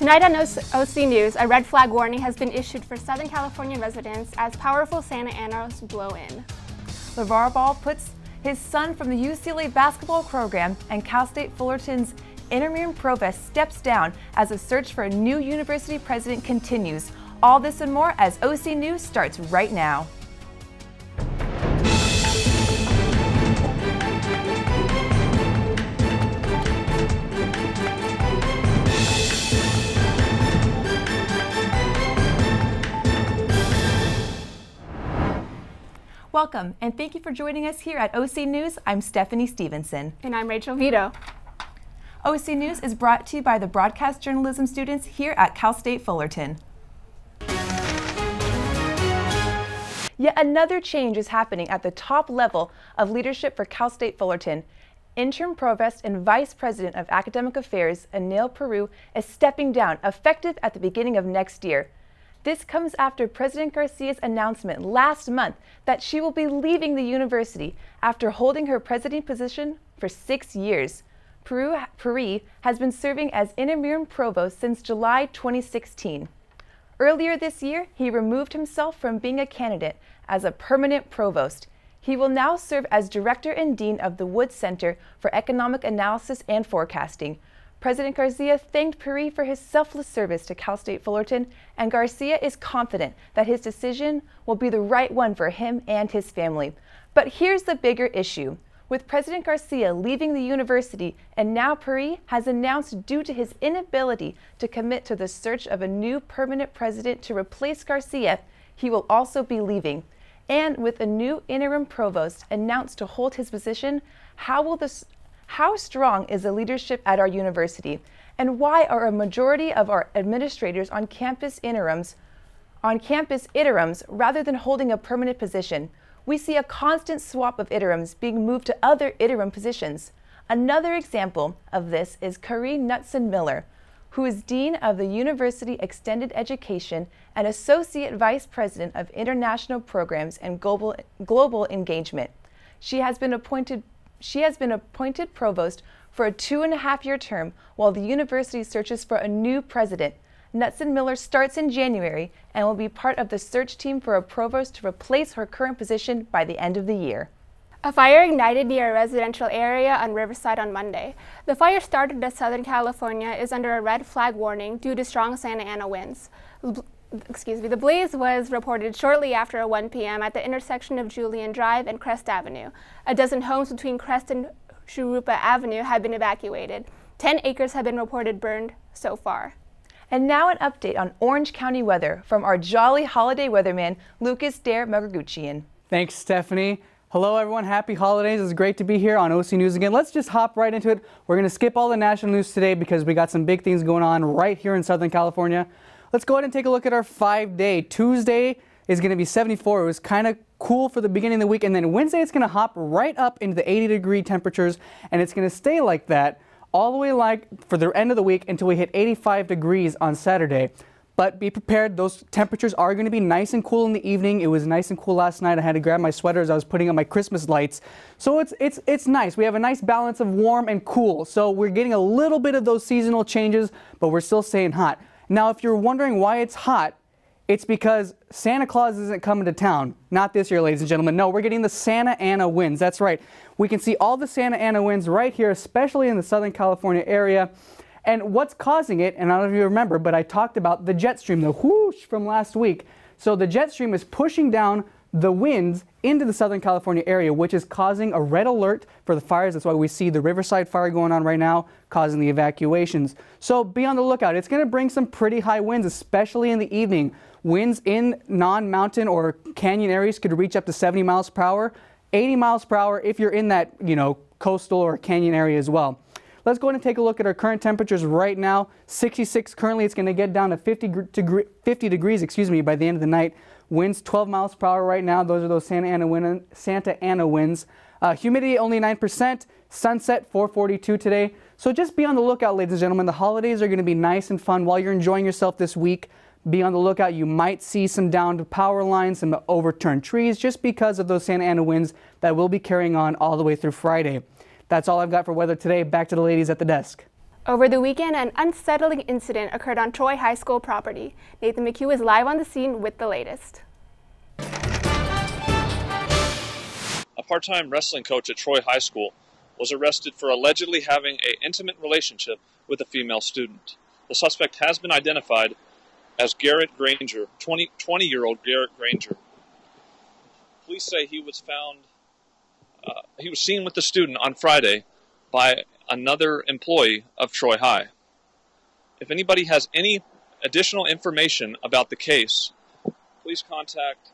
Tonight on OC News, a red flag warning has been issued for Southern California residents as powerful Santa Anas blow in. LeVar Ball puts his son from the UCLA basketball program and Cal State Fullerton's interim provost steps down as a search for a new university president continues. All this and more as OC News starts right now. Welcome, and thank you for joining us here at OC News. I'm Stephanie Stevenson. And I'm Rachel Vito. OC News is brought to you by the broadcast journalism students here at Cal State Fullerton. Yet another change is happening at the top level of leadership for Cal State Fullerton. Interim Provost and Vice President of Academic Affairs, Anil Puri, is stepping down, effective at the beginning of next year. This comes after President Garcia's announcement last month that she will be leaving the university after holding her president position for six years. Puri, has been serving as interim provost since July 2016. Earlier this year, he removed himself from being a candidate as a permanent provost. He will now serve as director and dean of the Wood Center for Economic Analysis and Forecasting, President Garcia thanked Puri for his selfless service to Cal State Fullerton, and Garcia is confident that his decision will be the right one for him and his family. But here's the bigger issue. With President Garcia leaving the university, and now Puri has announced due to his inability to commit to the search of a new permanent president to replace Garcia, he will also be leaving. And with a new interim provost announced to hold his position, how will this how strong is the leadership at our university? And why are a majority of our administrators on campus interims on campus interims rather than holding a permanent position? We see a constant swap of interims being moved to other interim positions. Another example of this is Kareen Knutson Miller, who is Dean of the University Extended Education and Associate Vice President of International Programs and Global, Global Engagement. She has been appointed she has been appointed provost for a two and a half year term while the university searches for a new president. Knutson Miller starts in January and will be part of the search team for a provost to replace her current position by the end of the year. A fire ignited near a residential area on Riverside on Monday. The fire started as Southern California is under a red flag warning due to strong Santa Ana winds excuse me, the blaze was reported shortly after 1 p.m. at the intersection of Julian Drive and Crest Avenue. A dozen homes between Crest and Jurupa Avenue have been evacuated. 10 acres have been reported burned so far. And now an update on Orange County weather from our jolly holiday weatherman, Lucas Dare Magaguchian. Thanks, Stephanie. Hello, everyone. Happy holidays. It's great to be here on OC News again. Let's just hop right into it. We're going to skip all the national news today because we got some big things going on right here in Southern California. Let's go ahead and take a look at our five day. Tuesday is going to be 74. It was kind of cool for the beginning of the week. And then Wednesday, it's going to hop right up into the 80 degree temperatures. And it's going to stay like that all the way like for the end of the week until we hit 85 degrees on Saturday. But be prepared, those temperatures are going to be nice and cool in the evening. It was nice and cool last night. I had to grab my sweater as I was putting on my Christmas lights. So it's, it's, it's nice. We have a nice balance of warm and cool. So we're getting a little bit of those seasonal changes, but we're still staying hot. Now, if you're wondering why it's hot, it's because Santa Claus isn't coming to town. Not this year, ladies and gentlemen. No, we're getting the Santa Ana winds. That's right. We can see all the Santa Ana winds right here, especially in the Southern California area. And what's causing it, and I don't know if you remember, but I talked about the jet stream, the whoosh from last week. So the jet stream is pushing down the winds into the Southern California area, which is causing a red alert for the fires. That's why we see the Riverside fire going on right now, causing the evacuations. So be on the lookout. It's going to bring some pretty high winds, especially in the evening. Winds in non-mountain or canyon areas could reach up to 70 miles per hour, 80 miles per hour if you're in that, you know, coastal or canyon area as well. Let's go ahead and take a look at our current temperatures right now. 66 currently, it's going to get down to 50, 50 degrees, excuse me, by the end of the night. Winds 12 miles per hour right now. Those are those Santa Ana, wind, Santa Ana winds. Uh, humidity only 9%. Sunset 442 today. So just be on the lookout, ladies and gentlemen. The holidays are going to be nice and fun while you're enjoying yourself this week. Be on the lookout. You might see some downed power lines, some overturned trees, just because of those Santa Ana winds that will be carrying on all the way through Friday. That's all I've got for weather today. Back to the ladies at the desk. Over the weekend, an unsettling incident occurred on Troy High School property. Nathan McHugh is live on the scene with the latest. A part-time wrestling coach at Troy High School was arrested for allegedly having an intimate relationship with a female student. The suspect has been identified as Garrett Granger, 20, 20-year-old Garrett Granger. Police say he was found, uh, he was seen with the student on Friday by another employee of Troy High. If anybody has any additional information about the case, please contact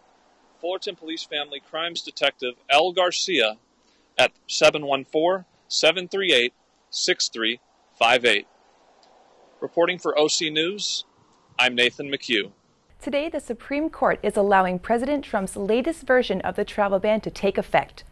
Fullerton Police Family Crimes Detective L. Garcia at 714 738 6358. Reporting for OC News, I'm Nathan McHugh. Today, the Supreme Court is allowing President Trump's latest version of the travel ban to take effect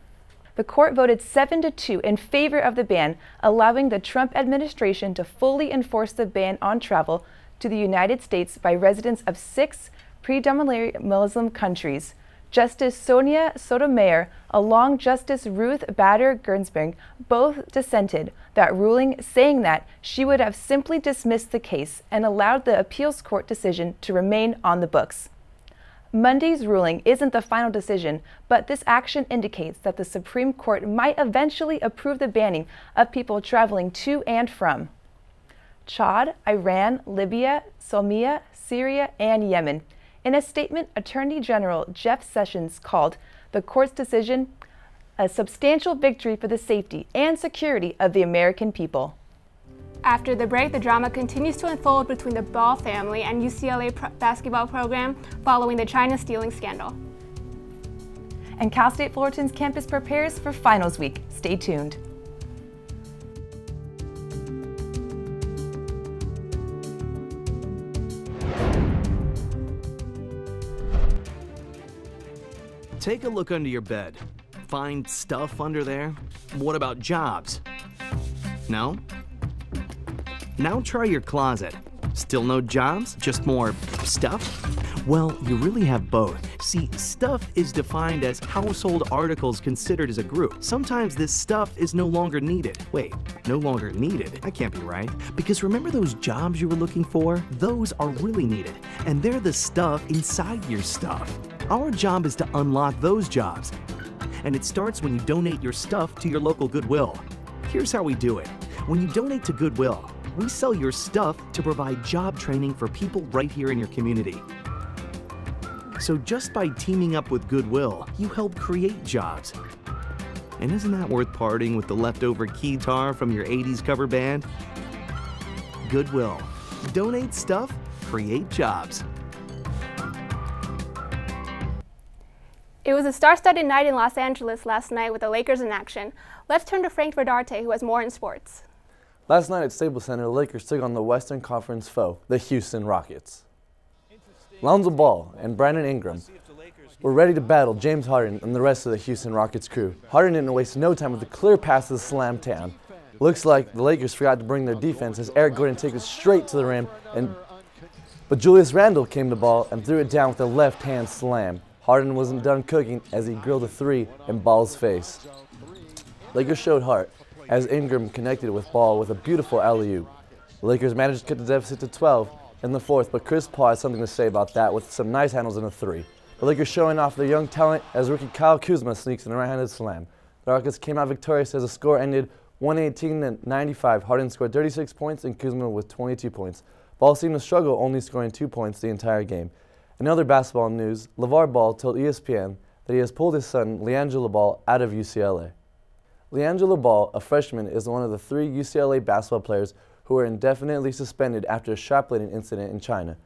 the court voted 7 to 2 in favor of the ban, allowing the Trump administration to fully enforce the ban on travel to the United States by residents of six predominantly Muslim countries. Justice Sonia Sotomayor, along Justice Ruth Bader Ginsburg, both dissented that ruling, saying that she would have simply dismissed the case and allowed the appeals court decision to remain on the books. Monday's ruling isn't the final decision, but this action indicates that the Supreme Court might eventually approve the banning of people traveling to and from Chad, Iran, Libya, Somalia, Syria, and Yemen. In a statement, Attorney General Jeff Sessions called the court's decision a substantial victory for the safety and security of the American people. After the break, the drama continues to unfold between the Ball family and UCLA pro basketball program following the China stealing scandal. And Cal State Fullerton's campus prepares for finals week. Stay tuned. Take a look under your bed. Find stuff under there? What about jobs? No? Now try your closet. Still no jobs? Just more stuff? Well, you really have both. See, stuff is defined as household articles considered as a group. Sometimes this stuff is no longer needed. Wait, no longer needed? That can't be right. Because remember those jobs you were looking for? Those are really needed, and they're the stuff inside your stuff. Our job is to unlock those jobs. And it starts when you donate your stuff to your local Goodwill. Here's how we do it. When you donate to Goodwill, we sell your stuff to provide job training for people right here in your community. So just by teaming up with Goodwill, you help create jobs. And isn't that worth parting with the leftover keytar from your 80s cover band? Goodwill. Donate stuff, create jobs. It was a star-studded night in Los Angeles last night with the Lakers in action. Let's turn to Frank Verdarte, who has more in sports. Last night at Staples Center, the Lakers took on the Western Conference foe, the Houston Rockets. Lonzo Ball and Brandon Ingram were ready to battle James Harden and the rest of the Houston Rockets crew. Harden didn't waste no time with a clear pass to the slam town. Looks like the Lakers forgot to bring their defense as Eric Gordon took it straight to the rim, and but Julius Randle came to ball and threw it down with a left-hand slam. Harden wasn't done cooking as he grilled a three in Ball's face. Lakers showed heart as Ingram connected with Ball with a beautiful alley-oop. The Lakers managed to cut the deficit to 12 in the fourth, but Chris Paul has something to say about that with some nice handles in a three. The Lakers showing off their young talent as rookie Kyle Kuzma sneaks in a right-handed slam. The Rockets came out victorious as the score ended 118 95. Harden scored 36 points and Kuzma with 22 points. Ball seemed to struggle, only scoring two points the entire game. In other basketball news, LeVar Ball told ESPN that he has pulled his son, LiAngelo Ball, out of UCLA. LiAngelo Ball, a freshman, is one of the three UCLA basketball players who were indefinitely suspended after a shoplifting incident in China.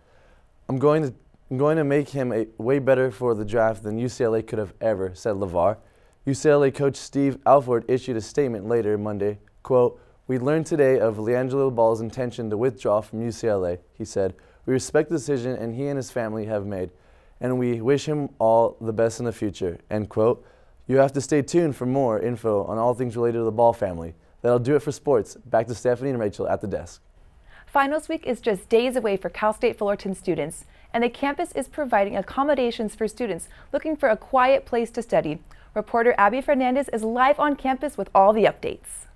I'm going to, I'm going to make him a, way better for the draft than UCLA could have ever, said LeVar. UCLA coach Steve Alford issued a statement later Monday, quote, we learned today of LiAngelo Ball's intention to withdraw from UCLA, he said. We respect the decision and he and his family have made, and we wish him all the best in the future, end quote. You have to stay tuned for more info on all things related to the Ball family. That'll do it for sports. Back to Stephanie and Rachel at the desk. Finals week is just days away for Cal State Fullerton students, and the campus is providing accommodations for students looking for a quiet place to study. Reporter Abby Fernandez is live on campus with all the updates.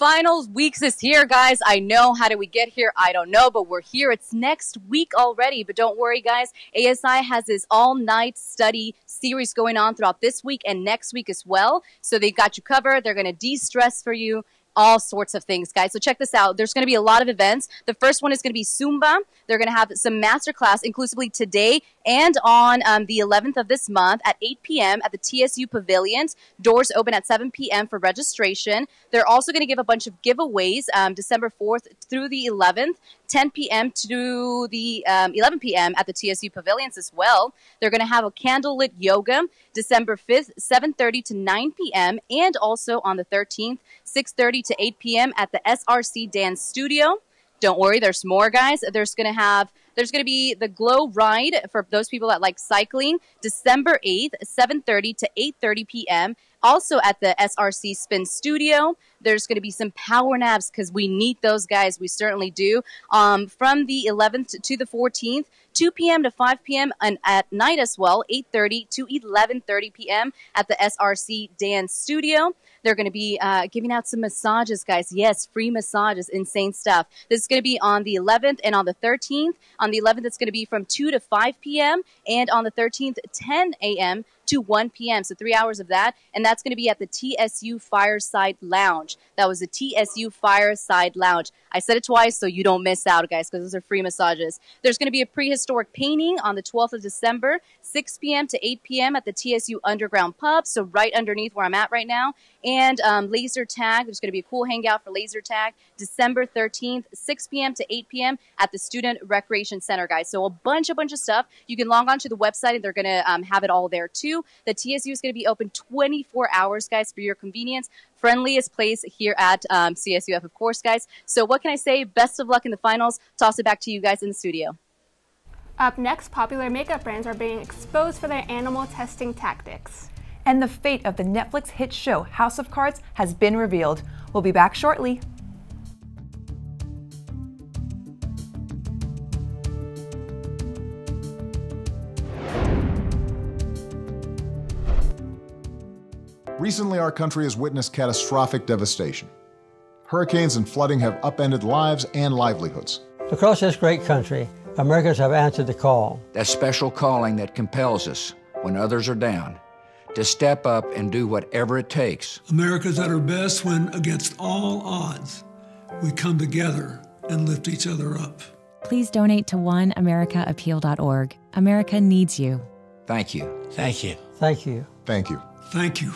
Finals weeks is here, guys. I know. How did we get here? I don't know, but we're here. It's next week already. But don't worry, guys. ASI has this all night study series going on throughout this week and next week as well. So they've got you covered. They're going to de stress for you all sorts of things, guys. So check this out. There's going to be a lot of events. The first one is going to be Zumba. They're going to have some masterclass inclusively today and on um, the 11th of this month at 8 p.m. at the TSU Pavilions. Doors open at 7 p.m. for registration. They're also going to give a bunch of giveaways um, December 4th through the 11th, 10 p.m. to the um, 11 p.m. at the TSU Pavilions as well. They're going to have a candlelit yoga December 5th, 7:30 to 9 p.m. and also on the 13th, 6:30 to 8 p.m. at the SRC Dance Studio. Don't worry, there's more, guys. There's going to have there's going to be the Glow Ride for those people that like cycling, December 8th, 7:30 to 8:30 p.m. Also at the SRC Spin Studio, there's going to be some power naps because we need those guys. We certainly do. Um, from the 11th to the 14th, 2 p.m. to 5 p.m. and at night as well, 8:30 to 11:30 p.m. at the SRC Dance Studio. They're going to be uh, giving out some massages, guys. Yes, free massages, insane stuff. This is going to be on the 11th and on the 13th. On the 11th, it's going to be from 2 to 5 p.m. and on the 13th, 10 a.m. to 1 p.m. So three hours of that, and that's going to be at the TSU Fireside Lounge. That was the TSU Fireside Lounge. I said it twice so you don't miss out, guys, because those are free massages. There's going to be a prehistoric painting on the 12th of December, 6 p.m. to 8 p.m. at the TSU Underground Pub, so right underneath where I'm at right now. And um, laser tag, there's going to be a cool hangout for laser tag, December 13th, 6 p.m. to 8 p.m. at the Student Recreation Center, guys. So a bunch, a bunch of stuff. You can log on to the website and they're going to um, have it all there too. The TSU is going to be open 24 hours, guys, for your convenience friendliest place here at um, CSUF, of course, guys. So what can I say? Best of luck in the finals. Toss it back to you guys in the studio. Up next, popular makeup brands are being exposed for their animal testing tactics. And the fate of the Netflix hit show House of Cards has been revealed. We'll be back shortly. Recently, our country has witnessed catastrophic devastation. Hurricanes and flooding have upended lives and livelihoods. Across this great country, Americans have answered the call. That special calling that compels us, when others are down, to step up and do whatever it takes. America's at her best when, against all odds, we come together and lift each other up. Please donate to oneamericaappeal.org. America needs you. Thank you. Thank you. Thank you. Thank you. Thank you.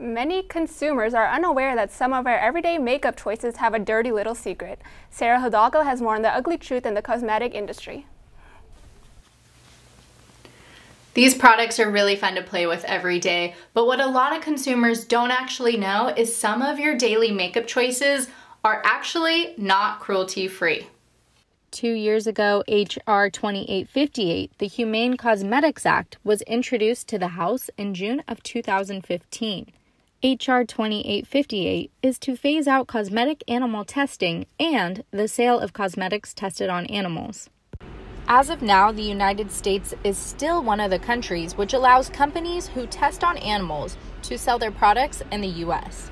Many consumers are unaware that some of our everyday makeup choices have a dirty little secret. Sarah Hidalgo has more on the ugly truth in the cosmetic industry. These products are really fun to play with every day, but what a lot of consumers don't actually know is some of your daily makeup choices are actually not cruelty free. Two years ago, H.R. 2858, the Humane Cosmetics Act, was introduced to the House in June of 2015. H.R. 2858 is to phase out cosmetic animal testing and the sale of cosmetics tested on animals. As of now, the United States is still one of the countries which allows companies who test on animals to sell their products in the U.S.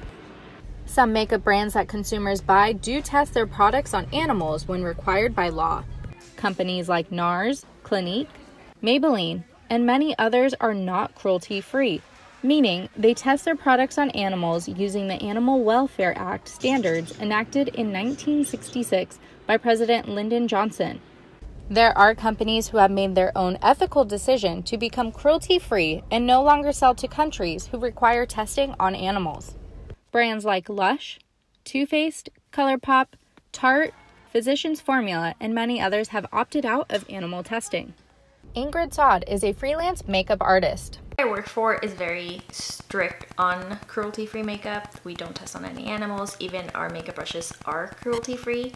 Some makeup brands that consumers buy do test their products on animals when required by law. Companies like NARS, Clinique, Maybelline, and many others are not cruelty free meaning they test their products on animals using the Animal Welfare Act standards enacted in 1966 by President Lyndon Johnson. There are companies who have made their own ethical decision to become cruelty free and no longer sell to countries who require testing on animals. Brands like Lush, Too Faced, ColourPop, Tarte, Physicians Formula, and many others have opted out of animal testing. Ingrid Sod is a freelance makeup artist. I work for is very strict on cruelty-free makeup. We don't test on any animals. Even our makeup brushes are cruelty-free.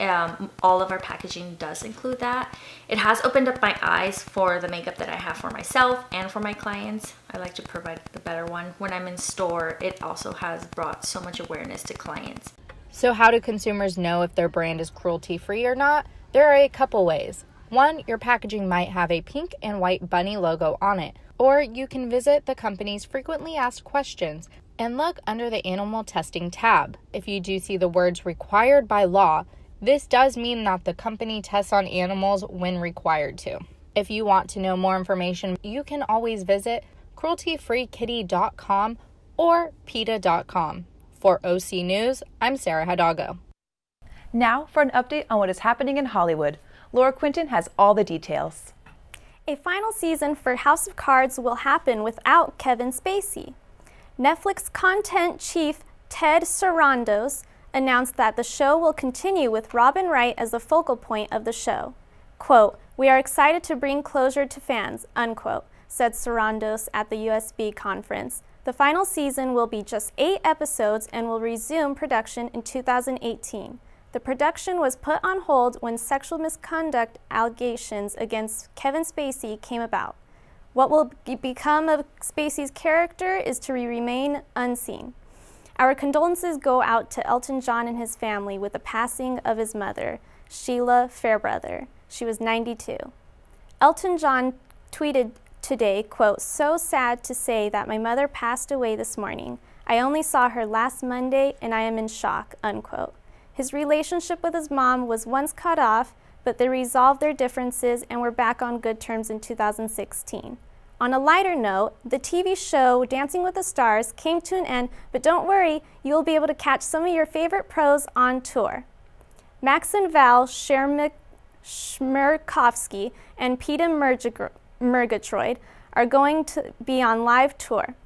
Um, all of our packaging does include that. It has opened up my eyes for the makeup that I have for myself and for my clients. I like to provide the better one. When I'm in store, it also has brought so much awareness to clients. So how do consumers know if their brand is cruelty-free or not? There are a couple ways. One, your packaging might have a pink and white bunny logo on it, or you can visit the company's frequently asked questions And look under the Animal Testing tab. If you do see the words required by law, this does mean that the company tests on animals when required to. If you want to know more information, you can always visit crueltyfreekitty.com or PETA.com. For OC News, I'm Sarah Hidalgo. Now for an update on what is happening in Hollywood. Laura Quinton has all the details. A final season for House of Cards will happen without Kevin Spacey. Netflix content chief Ted Sarandos announced that the show will continue with Robin Wright as the focal point of the show. Quote, we are excited to bring closure to fans, unquote, said Sarandos at the USB conference. The final season will be just eight episodes and will resume production in 2018. The production was put on hold when sexual misconduct allegations against Kevin Spacey came about. What will become of Spacey's character is to remain unseen. Our condolences go out to Elton John and his family with the passing of his mother, Sheila Farebrother. She was 92. Elton John tweeted today, quote, so sad to say that my mother passed away this morning. I only saw her last Monday and I am in shock, unquote. His relationship with his mom was once cut off, but they resolved their differences and were back on good terms in 2016. On a lighter note, the TV show Dancing with the Stars came to an end, but don't worry, you will be able to catch some of your favorite pros on tour. Max and Val Chmerkovskiy and Peta Murgatroyd are going to be on live tour.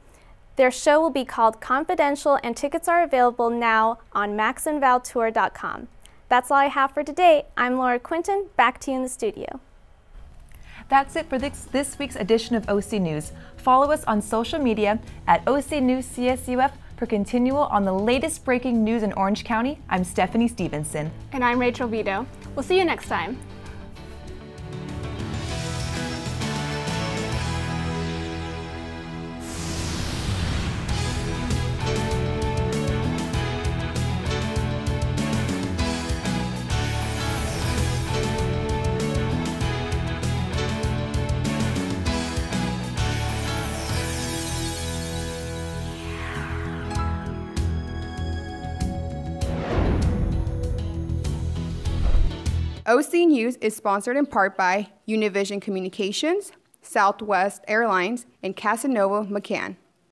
Their show will be called Confidential, and tickets are available now on maxandvaltour.com. That's all I have for today. I'm Laura Quinton. Back to you in the studio. That's it for this, this week's edition of OC News. Follow us on social media at OC News CSUF for continual on the latest breaking news in Orange County. I'm Stephanie Stevenson. And I'm Rachel Vito. We'll see you next time. OC News is sponsored in part by Univision Communications, Southwest Airlines, and Casanova McCann.